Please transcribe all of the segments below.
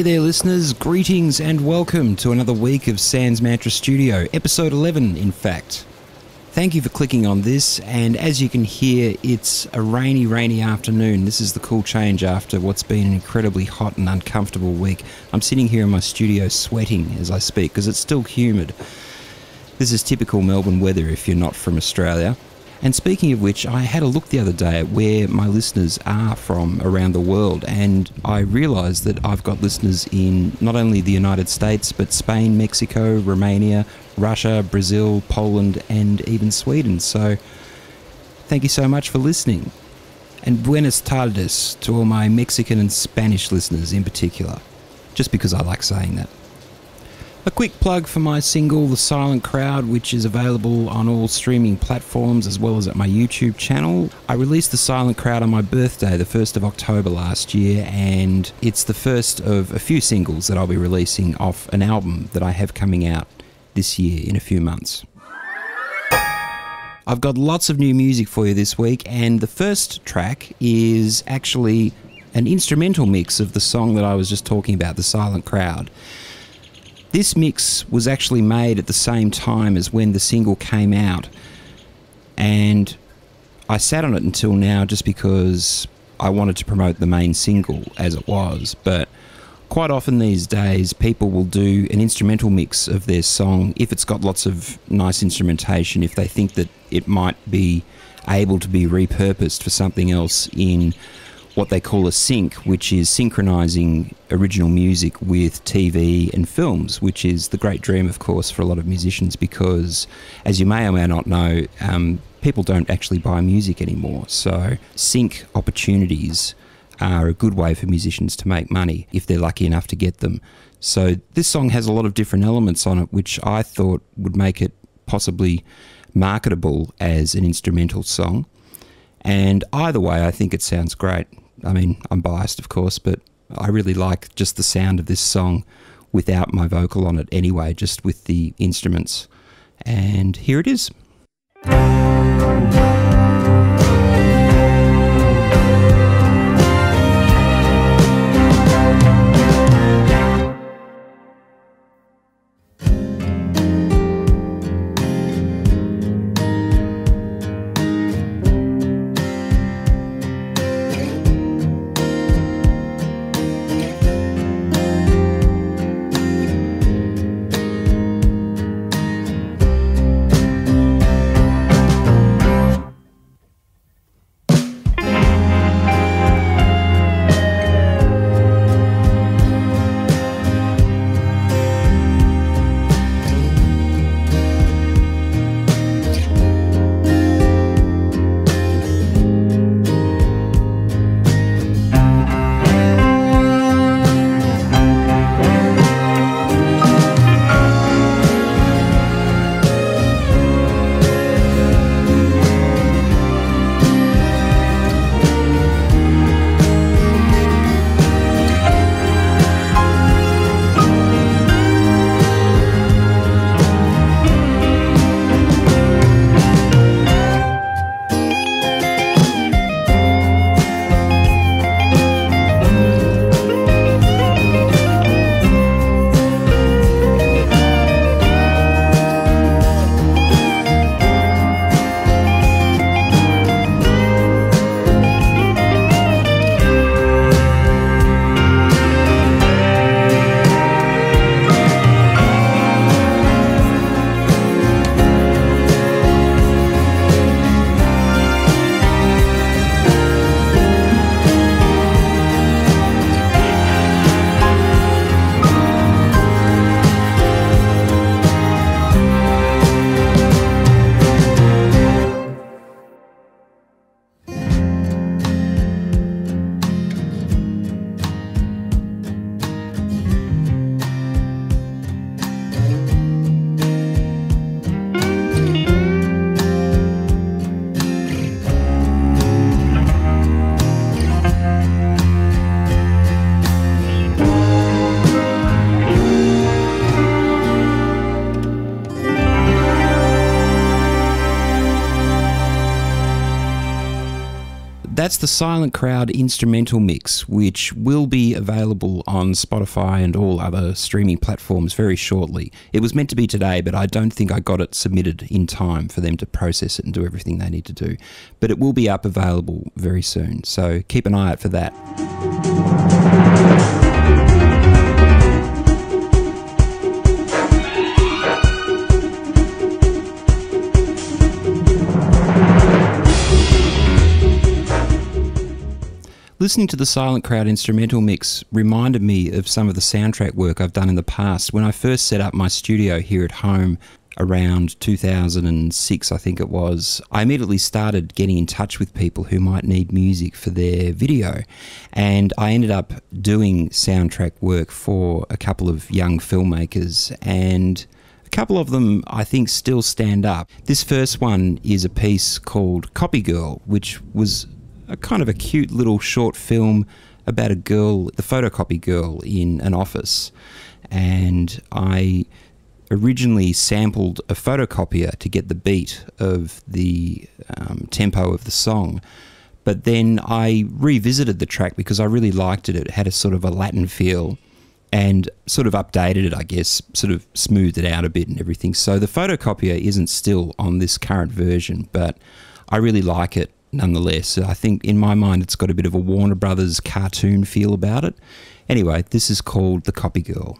Hey there, listeners. Greetings and welcome to another week of Sanz Mantra Studio, episode 11, in fact. Thank you for clicking on this, and as you can hear, it's a rainy, rainy afternoon. This is the cool change after what's been an incredibly hot and uncomfortable week. I'm sitting here in my studio sweating as I speak because it's still humid. This is typical Melbourne weather if you're not from Australia. And speaking of which, I had a look the other day at where my listeners are from around the world, and I realised that I've got listeners in not only the United States, but Spain, Mexico, Romania, Russia, Brazil, Poland, and even Sweden. So thank you so much for listening. And buenas tardes to all my Mexican and Spanish listeners in particular, just because I like saying that. A quick plug for my single, The Silent Crowd, which is available on all streaming platforms as well as at my YouTube channel. I released The Silent Crowd on my birthday, the 1st of October last year, and it's the first of a few singles that I'll be releasing off an album that I have coming out this year in a few months. I've got lots of new music for you this week, and the first track is actually an instrumental mix of the song that I was just talking about, The Silent Crowd. This mix was actually made at the same time as when the single came out, and I sat on it until now just because I wanted to promote the main single as it was. But quite often these days, people will do an instrumental mix of their song if it's got lots of nice instrumentation, if they think that it might be able to be repurposed for something else in what they call a sync, which is synchronizing original music with TV and films, which is the great dream, of course, for a lot of musicians because, as you may or may not know, um, people don't actually buy music anymore. So, sync opportunities are a good way for musicians to make money if they're lucky enough to get them. So, this song has a lot of different elements on it, which I thought would make it possibly marketable as an instrumental song. And either way, I think it sounds great. I mean, I'm biased, of course, but I really like just the sound of this song without my vocal on it anyway, just with the instruments. And here it is. The Silent Crowd instrumental mix, which will be available on Spotify and all other streaming platforms very shortly. It was meant to be today, but I don't think I got it submitted in time for them to process it and do everything they need to do. But it will be up available very soon, so keep an eye out for that. Listening to the Silent Crowd instrumental mix reminded me of some of the soundtrack work I've done in the past. When I first set up my studio here at home around 2006, I think it was, I immediately started getting in touch with people who might need music for their video. And I ended up doing soundtrack work for a couple of young filmmakers and a couple of them I think still stand up. This first one is a piece called Copy Girl, which was a kind of a cute little short film about a girl, the photocopy girl, in an office. And I originally sampled a photocopier to get the beat of the um, tempo of the song. But then I revisited the track because I really liked it. It had a sort of a Latin feel and sort of updated it, I guess, sort of smoothed it out a bit and everything. So the photocopier isn't still on this current version, but I really like it nonetheless. I think in my mind it's got a bit of a Warner Brothers cartoon feel about it. Anyway, this is called The Copy Girl.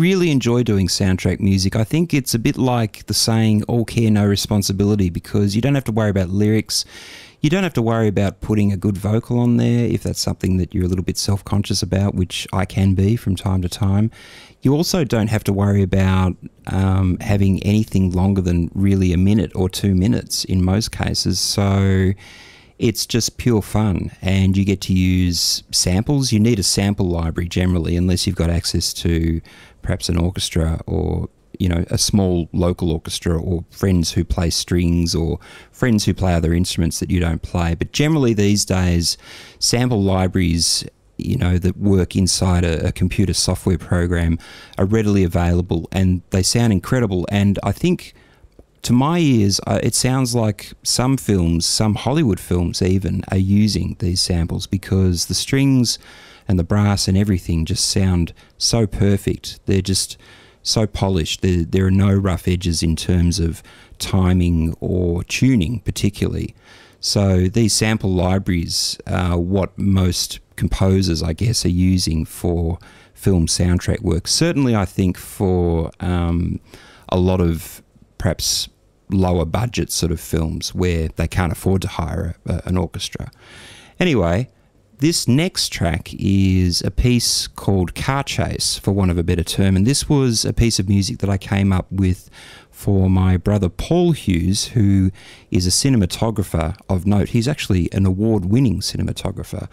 Really enjoy doing soundtrack music. I think it's a bit like the saying, all care, no responsibility, because you don't have to worry about lyrics. You don't have to worry about putting a good vocal on there if that's something that you're a little bit self conscious about, which I can be from time to time. You also don't have to worry about um, having anything longer than really a minute or two minutes in most cases. So it's just pure fun and you get to use samples. You need a sample library generally, unless you've got access to perhaps an orchestra or you know a small local orchestra or friends who play strings or friends who play other instruments that you don't play. But generally these days sample libraries you know that work inside a, a computer software program are readily available and they sound incredible. And i think to my ears, uh, it sounds like some films, some Hollywood films even, are using these samples because the strings and the brass and everything just sound so perfect. They're just so polished. There, there are no rough edges in terms of timing or tuning, particularly. So these sample libraries are what most composers, I guess, are using for film soundtrack work. Certainly, I think for um, a lot of perhaps lower budget sort of films where they can't afford to hire a, an orchestra. Anyway, This next track is a piece called Car Chase, for want of a better term, and this was a piece of music that I came up with for my brother Paul Hughes, who is a cinematographer of note. He's actually an award winning cinematographer.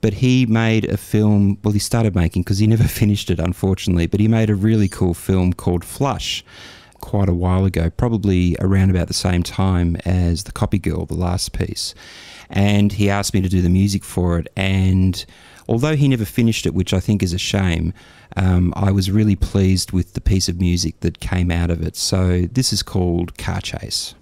But he made a film, well, he started making because he never finished it, unfortunately, but he made a really cool film called Flush quite a while ago, probably around about the same time as The Copy Girl, the last piece. And he asked me to do the music for it. And although he never finished it, which I think is a shame, um, I was really pleased with the piece of music that came out of it. So this is called Car Chase.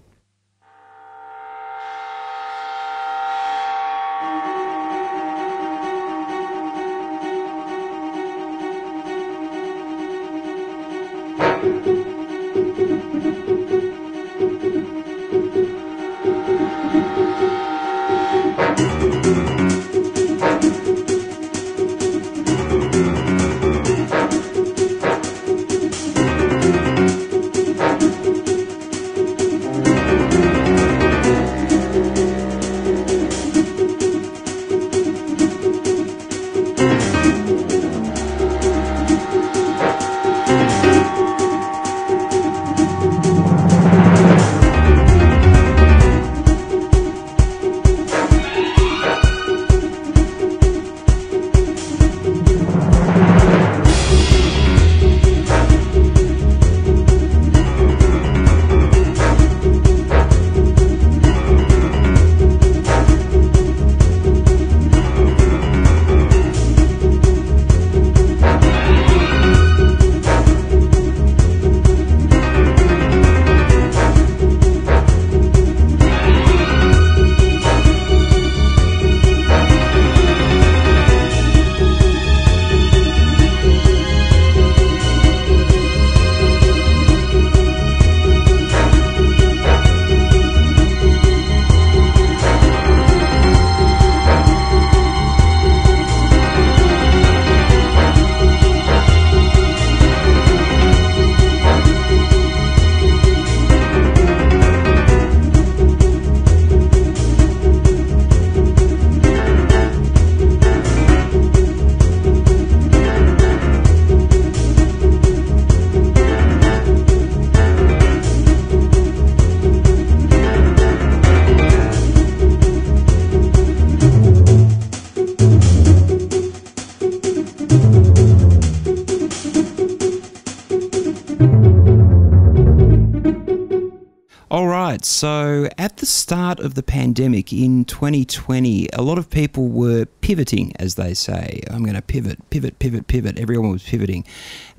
So, at the start of the pandemic in 2020, a lot of people were pivoting, as they say. I'm going to pivot, pivot, pivot, pivot. Everyone was pivoting.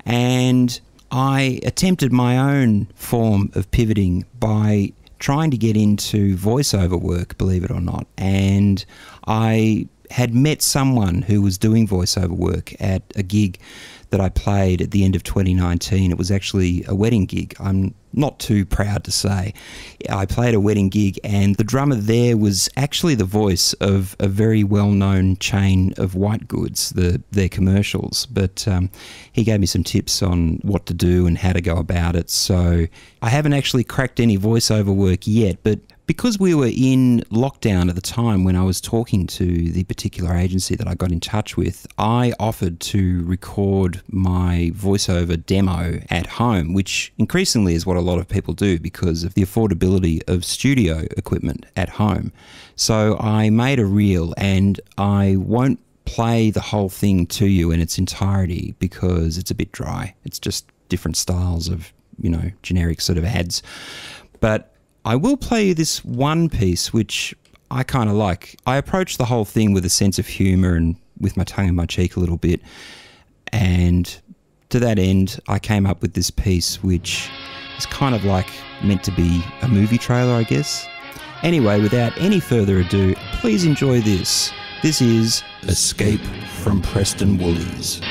And I attempted my own form of pivoting by trying to get into voiceover work, believe it or not. And I had met someone who was doing voiceover work at a gig that I played at the end of 2019. It was actually a wedding gig. I'm not too proud to say. I played a wedding gig, and the drummer there was actually the voice of a very well known chain of white goods, the, their commercials. But um, he gave me some tips on what to do and how to go about it. So I haven't actually cracked any voiceover work yet, but because we were in lockdown at the time when I was talking to the particular agency that I got in touch with, I offered to record my voiceover demo at home, which increasingly is what a lot of people do because of the affordability of studio equipment at home. So I made a reel and I won't play the whole thing to you in its entirety because it's a bit dry. It's just different styles of, you know, generic sort of ads. But I will play this one piece, which I kind of like. I approach the whole thing with a sense of humour and with my tongue in my cheek a little bit. And to that end, I came up with this piece, which is kind of like meant to be a movie trailer, I guess. Anyway, without any further ado, please enjoy this. This is Escape from Preston Woolies.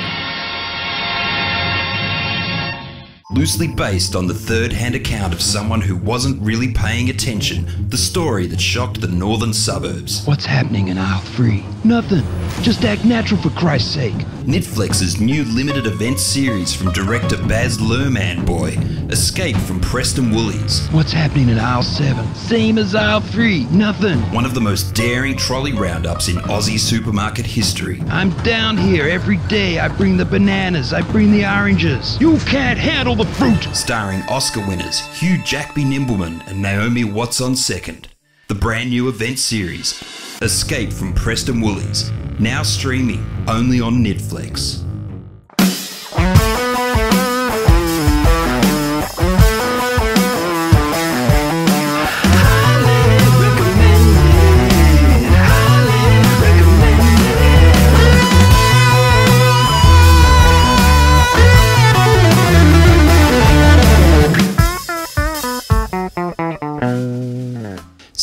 Loosely based on the third hand account of someone who wasn't really paying attention, the story that shocked the northern suburbs. What's happening in aisle three? Nothing. Just act natural for Christ's sake. Netflix's new limited event series from director Baz Luhrmann boy, Escape from Preston Woolies. What's happening in aisle seven? Same as aisle three. Nothing. One of the most daring trolley roundups in Aussie supermarket history. I'm down here every day. I bring the bananas. I bring the oranges. You can't handle the fruit. Starring Oscar winners Hugh Jackby Nimbleman and Naomi Watts on second. The brand new event series, Escape from Preston Woolies, now streaming only on Netflix.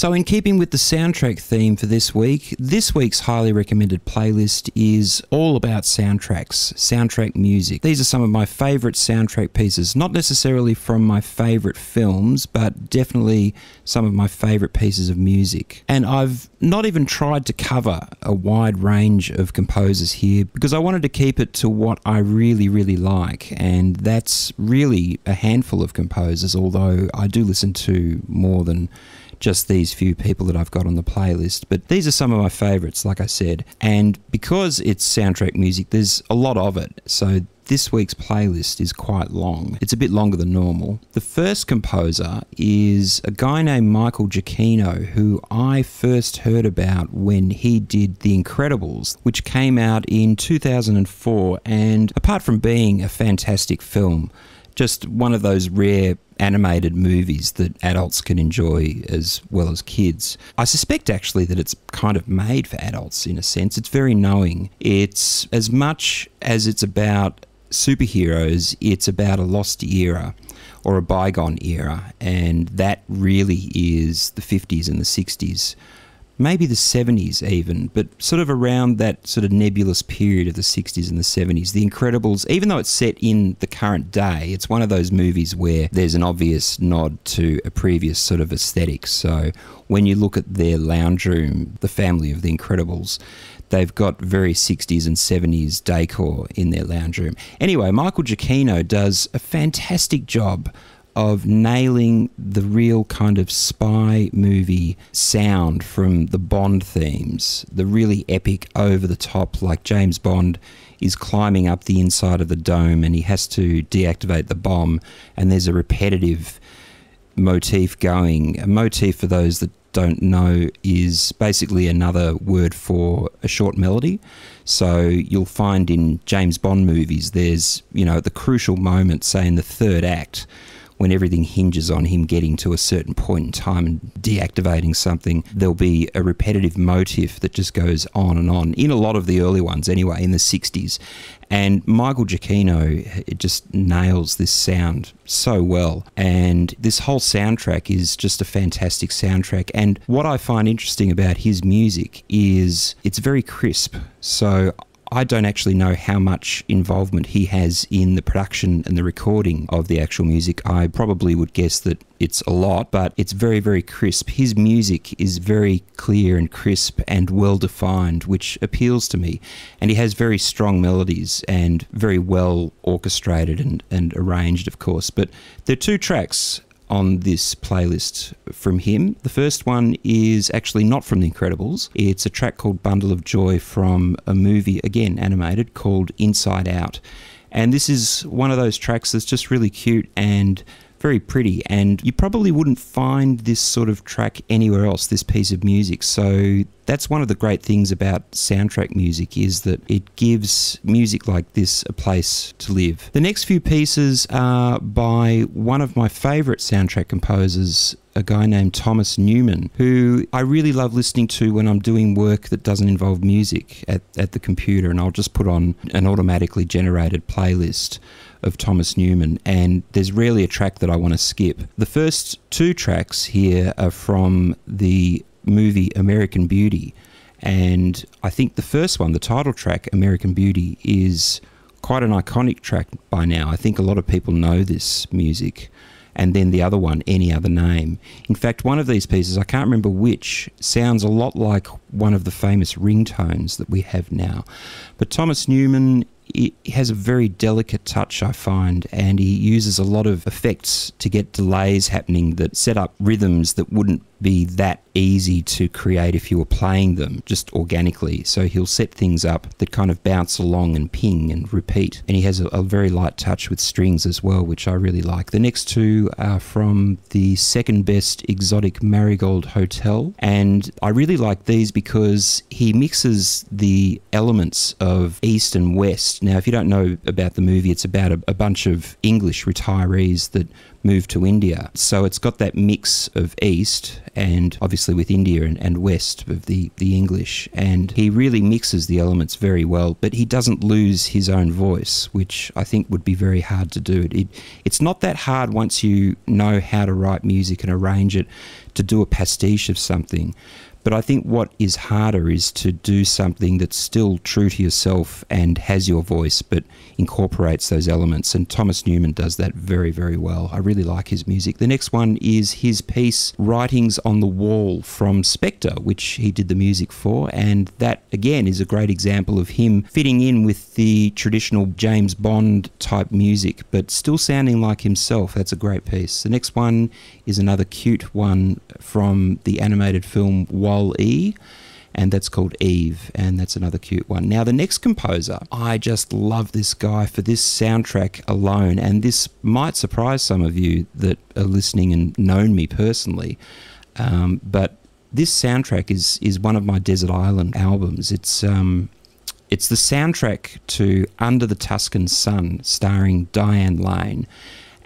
So, in keeping with the soundtrack theme for this week, this week's highly recommended playlist is all about soundtracks, soundtrack music. These are some of my favourite soundtrack pieces, not necessarily from my favourite films, but definitely some of my favourite pieces of music. And I've not even tried to cover a wide range of composers here because I wanted to keep it to what I really, really like. And that's really a handful of composers, although I do listen to more than just these few people that I've got on the playlist. But these are some of my favorites, like I said. And because it's soundtrack music, there's a lot of it. So this week's playlist is quite long. It's a bit longer than normal. The first composer is a guy named Michael Giacchino, who I first heard about when he did The Incredibles, which came out in 2004. And apart from being a fantastic film, just one of those rare animated movies that adults can enjoy as well as kids. I suspect actually that it's kind of made for adults in a sense. It's very knowing. It's as much as it's about superheroes, it's about a lost era or a bygone era, and that really is the 50s and the 60s maybe the 70s even, but sort of around that sort of nebulous period of the 60s and the 70s. The Incredibles, even though it's set in the current day, it's one of those movies where there's an obvious nod to a previous sort of aesthetic. So when you look at their lounge room, the family of the Incredibles, they've got very 60s and 70s decor in their lounge room. Anyway, Michael Giacchino does a fantastic job of nailing the real kind of spy movie sound from the Bond themes, the really epic, over the top, like James Bond is climbing up the inside of the dome and he has to deactivate the bomb, and there's a repetitive motif going. A motif, for those that don't know, is basically another word for a short melody. So you'll find in James Bond movies, there's, you know, the crucial moment, say in the third act, when everything hinges on him getting to a certain point in time and deactivating something, there'll be a repetitive motif that just goes on and on. In a lot of the early ones, anyway, in the 60s. And Michael Giacchino it just nails this sound so well. And this whole soundtrack is just a fantastic soundtrack. And what I find interesting about his music is it's very crisp. So I don't actually know how much involvement he has in the production and the recording of the actual music. I probably would guess that it's a lot, but it's very, very crisp. His music is very clear and crisp and well defined, which appeals to me. And he has very strong melodies and very well orchestrated and, and arranged, of course. But there are two tracks on this playlist from him. The first one is actually not from The Incredibles. It's a track called Bundle of Joy from a movie, again animated, called Inside Out. And this is one of those tracks that's just really cute and very pretty, and you probably wouldn't find this sort of track anywhere else, this piece of music. So that's one of the great things about soundtrack music is that it gives music like this a place to live. The next few pieces are by one of my favorite soundtrack composers, a guy named Thomas Newman, who I really love listening to when I'm doing work that doesn't involve music at, at the computer, and I'll just put on an automatically generated playlist of Thomas Newman, and there's rarely a track that I want to skip. The first two tracks here are from the movie American Beauty, and I think the first one, the title track, American Beauty, is quite an iconic track by now. I think a lot of people know this music. And then the other one, Any Other Name. In fact, one of these pieces, I can't remember which, sounds a lot like one of the famous ringtones that we have now. But Thomas Newman has a very delicate touch, I find, and he uses a lot of effects to get delays happening that set up rhythms that wouldn't be that easy to create if you were playing them just organically. So he'll set things up that kind of bounce along and ping and repeat. And he has a, a, very light touch with strings as well, which I really like. The next two are from the second best exotic Marigold Hotel. And I really like these because he mixes the elements of East and West. Now, if you don't know about the movie, it's about a, a bunch of English retirees that moved to India. So it's got that mix of East and obviously with India and, and West of the, the English. And he really mixes the elements very well, but he doesn't lose his own voice, which I think would be very hard to do. It, it's not that hard once you know how to write music and arrange it to do a pastiche of something. But I think what is harder is to do something that's still true to yourself and has your voice, but incorporates those elements. And Thomas Newman does that very, very well. I really like his music. The next one is his piece, Writings on the Wall from Spectre, which he did the music for. And that, again, is a great example of him fitting in with the traditional James Bond type music, but still sounding like himself. That's a great piece. The next one is another cute one from the animated film Wall-E and that's called Eve, and that's another cute one. Now, the next composer, I just love this guy for this soundtrack alone, and this might surprise some of you that are listening and known me personally, um, but this soundtrack is is one of my Desert Island albums. It's um, it's the soundtrack to Under the Tuscan Sun, starring Diane Lane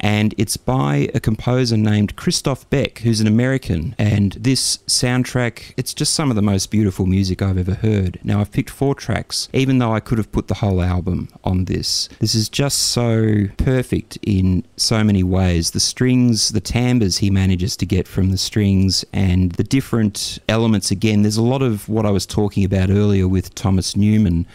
and it's by a composer named Christophe Beck, who's an American. And this soundtrack, it's just some of the most beautiful music I've ever heard. Now, I've picked four tracks, even though I could have put the whole album on this. This is just so perfect in so many ways. The strings, the timbres he manages to get from the strings, and the different elements again. There's a lot of what I was talking about earlier with Thomas Newman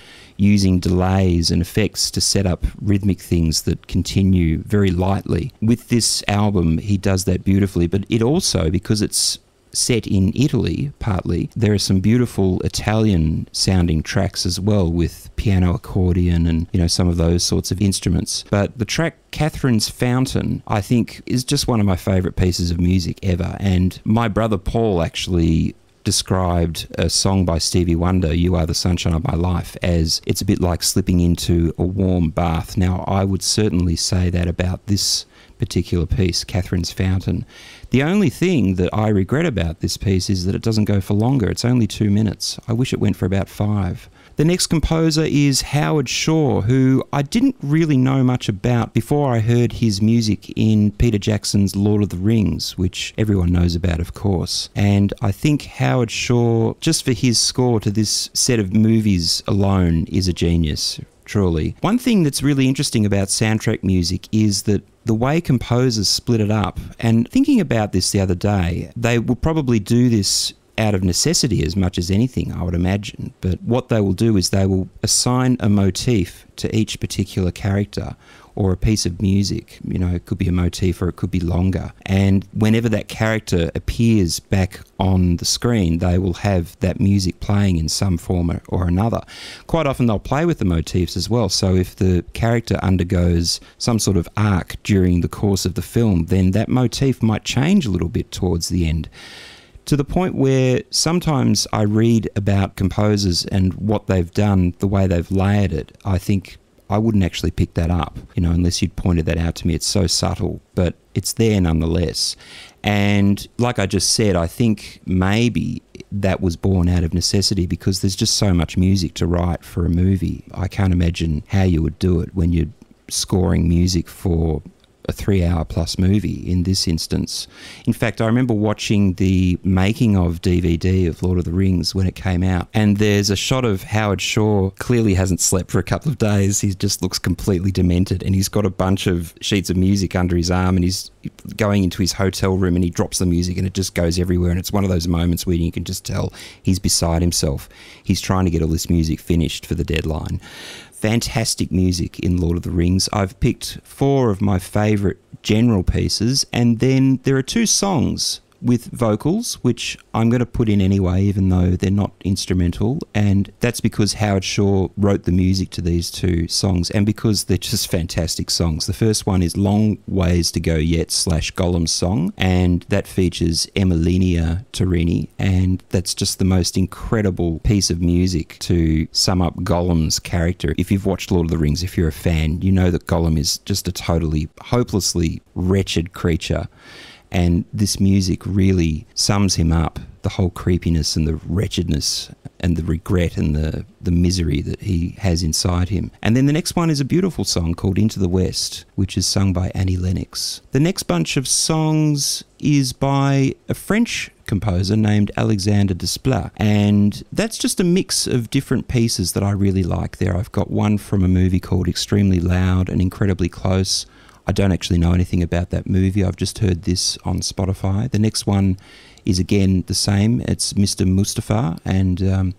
using delays and effects to set up rhythmic things that continue very lightly. With this album, he does that beautifully, but it also, because it's set in Italy, partly, there are some beautiful Italian sounding tracks as well with piano accordion and, you know, some of those sorts of instruments. But the track Catherine's Fountain, I think, is just one of my favourite pieces of music ever. And my brother Paul actually described a song by Stevie Wonder, You Are the Sunshine of My Life, as it's a bit like slipping into a warm bath. Now, I would certainly say that about this particular piece, Catherine's Fountain. The only thing that I regret about this piece is that it doesn't go for longer. It's only two minutes. I wish it went for about five. The next composer is Howard Shore, who I didn't really know much about before I heard his music in Peter Jackson's Lord of the Rings, which everyone knows about, of course. And I think Howard Shore, just for his score to this set of movies alone, is a genius truly. One thing that's really interesting about soundtrack music is that the way composers split it up, and thinking about this the other day, they will probably do this out of necessity as much as anything, I would imagine. But what they will do is they will assign a motif to each particular character or a piece of music. You know, it could be a motif or it could be longer. And whenever that character appears back on the screen, they will have that music playing in some form or another. Quite often they'll play with the motifs as well. So if the character undergoes some sort of arc during the course of the film, then that motif might change a little bit towards the end to the point where sometimes I read about composers and what they've done, the way they've layered it. I think I wouldn't actually pick that up, you know, unless you'd pointed that out to me. It's so subtle, but it's there nonetheless. And like I just said, I think maybe that was born out of necessity because there's just so much music to write for a movie. I can't imagine how you would do it when you're scoring music for a three hour plus movie in this instance. In fact, I remember watching the making of DVD of Lord of the Rings when it came out, and there's a shot of Howard Shore clearly hasn't slept for a couple of days. He just looks completely demented, and he's got a bunch of sheets of music under his arm, and he's going into his hotel room and he drops the music and it just goes everywhere. And it's one of those moments where you can just tell he's beside himself. He's trying to get all this music finished for the deadline fantastic music in Lord of the Rings. I've picked four of my favourite general pieces, and then there are two songs with vocals, which I'm going to put in anyway, even though they're not instrumental. And that's because Howard Shore wrote the music to these two songs, and because they're just fantastic songs. The first one is Long Ways to Go Yet slash Gollum's song, and that features Emilíana Torrini, and that's just the most incredible piece of music to sum up Gollum's character. If you've watched Lord of the Rings, if you're a fan, you know that Gollum is just a totally hopelessly wretched creature and this music really sums him up the whole creepiness and the wretchedness and the regret and the, the misery that he has inside him. And then the next one is a beautiful song called Into the West, which is sung by Annie Lennox. The next bunch of songs is by a French composer named Alexander Desplat, and that's just a mix of different pieces that I really like there. I've got one from a movie called Extremely Loud and Incredibly Close. I don't actually know anything about that movie. I've just heard this on Spotify. The next one is again the same. It's Mr. Moustafa, and um,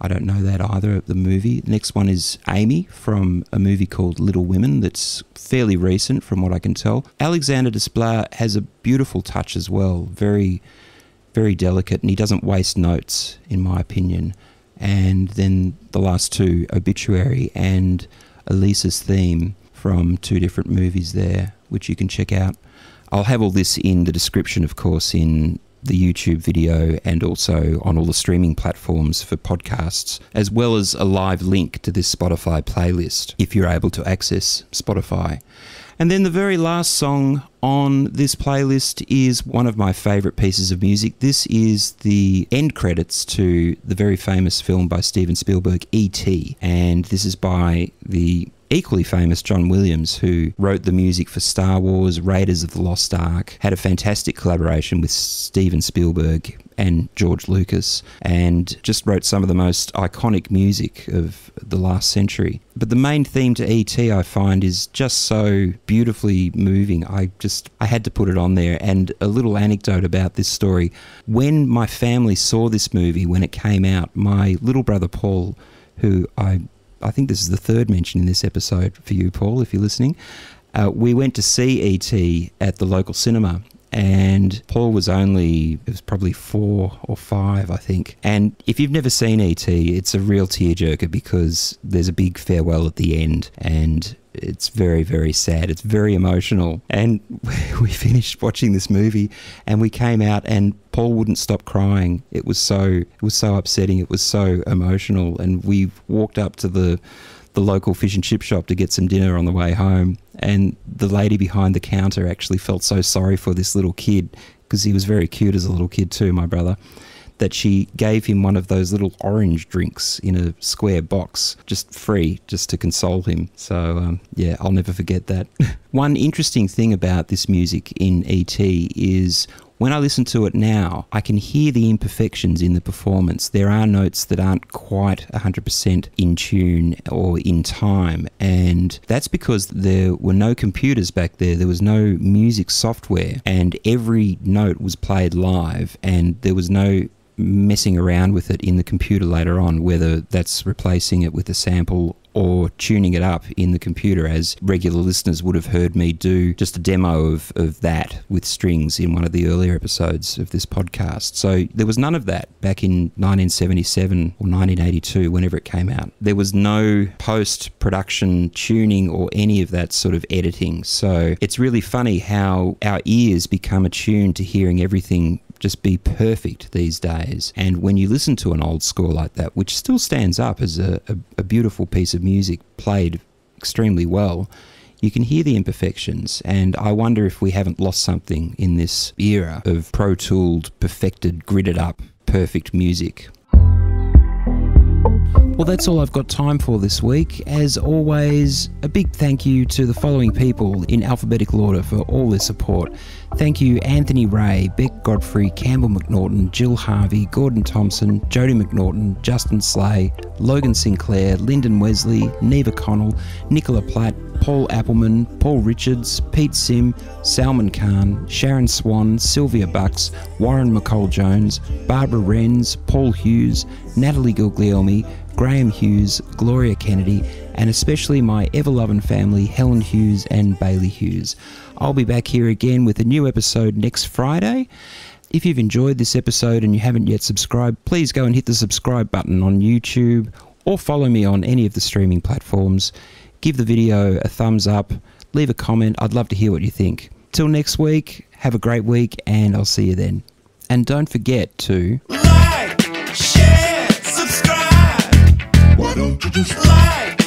I don't know that either. of The movie. The next one is Amy from a movie called Little Women. That's fairly recent, from what I can tell. Alexander Desplat has a beautiful touch as well. Very, very delicate, and he doesn't waste notes, in my opinion. And then the last two, Obituary and Elisa's theme from two different movies there, which you can check out. I'll have all this in the description, of course, in the YouTube video and also on all the streaming platforms for podcasts, as well as a live link to this Spotify playlist if you're able to access Spotify. And then the very last song on this playlist is one of my favourite pieces of music. This is the end credits to the very famous film by Steven Spielberg, E.T., and this is by the equally famous John Williams, who wrote the music for Star Wars, Raiders of the Lost Ark, had a fantastic collaboration with Steven Spielberg and George Lucas, and just wrote some of the most iconic music of the last century. But the main theme to ET, I find, is just so beautifully moving. I just I had to put it on there. And a little anecdote about this story: when my family saw this movie when it came out, my little brother Paul, who I I think this is the third mention in this episode for you, Paul, if you're listening. Uh, we went to see ET at the local cinema, and Paul was only, it was probably four or five, I think. And if you've never seen ET, it's a real tearjerker because there's a big farewell at the end, and it's very very sad. It's very emotional. And we finished watching this movie and we came out and paul wouldn't stop crying. It was so it was so upsetting. It was so emotional. And we walked up to the the local fish and chip shop to get some dinner on the way home. And the lady behind the counter actually felt so sorry for this little kid because he was very cute as a little kid too my brother that she gave him one of those little orange drinks in a square box, just free, just to console him. So, um, yeah, I'll never forget that. one interesting thing about this music in ET is when I listen to it now, I can hear the imperfections in the performance. There are notes that aren't quite 100% in tune or in time, and that's because there were no computers back there. There was no music software, and every note was played live, and there was no messing around with it in the computer later on, whether that's replacing it with a sample or tuning it up in the computer, as regular listeners would have heard me do just a demo of, of that with strings in one of the earlier episodes of this podcast. So there was none of that back in 1977 or 1982, whenever it came out. There was no post production tuning or any of that sort of editing. So it's really funny how our ears become attuned to hearing everything just be perfect these days. And when you listen to an old score like that, which still stands up as a, a, a beautiful piece of music played extremely well, you can hear the imperfections. And I wonder if we haven't lost something in this era of pro tooled, perfected, gridded up, perfect music. Well, that's all I've got time for this week. As always, a big thank you to the following people in alphabetical order for all their support. Thank you, Anthony Ray, Beck Godfrey, Campbell McNaughton, Jill Harvey, Gordon Thompson, Jody McNaughton, Justin Slay, Logan Sinclair, Lyndon Wesley, Neva Connell, Nicola Platt, Paul Appleman, Paul Richards, Pete Sim, Salman Khan, Sharon Swan, Sylvia Bucks, Warren McCall Jones, Barbara Renz, Paul Hughes, Natalie Guglielmi, Graham Hughes, Gloria Kennedy, and especially my ever loving family, Helen Hughes and Bailey Hughes. I'll be back here again with a new episode next Friday. If you've enjoyed this episode and you haven't yet subscribed, please go and hit the subscribe button on YouTube or follow me on any of the streaming platforms. Give the video a thumbs up, leave a comment. I'd love to hear what you think. Till next week, have a great week, and I'll see you then. And don't forget to. Like, share, just Like,